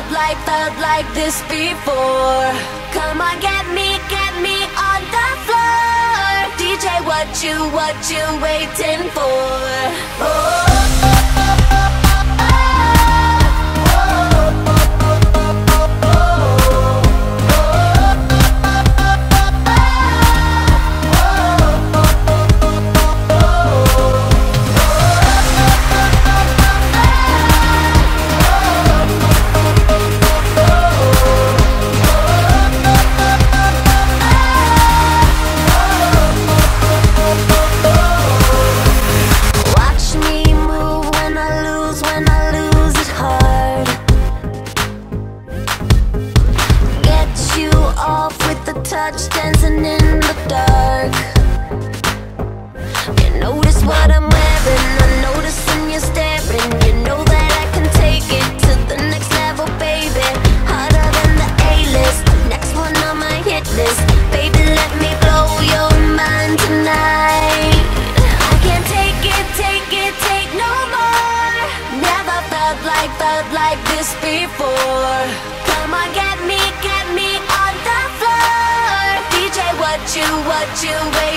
Felt like, felt like this before. Come on, get me, get me on the floor. DJ, what you, what you waiting for? Oh. Off with the touch, dancing in the dark. You notice what I'm wearing, I notice when you're staring. You know that I can take it to the next level, baby. Harder than the A-list, next one on my hit list. Baby, let me blow your mind tonight. I can't take it, take it, take no more. Never felt like, felt like this before. You, what you waiting